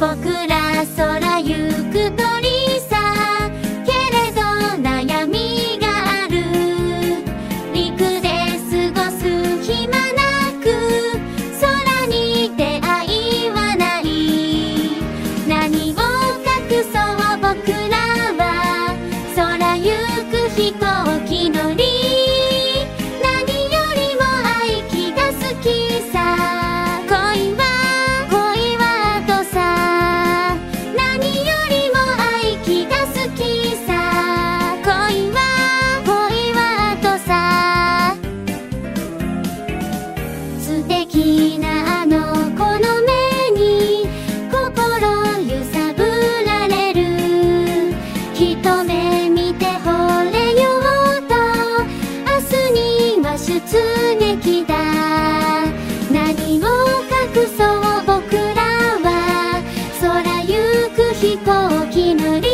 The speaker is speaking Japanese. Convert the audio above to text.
僕ら空行く鳥出撃だ。何を隠そう僕らは。空ゆく飛行機塗り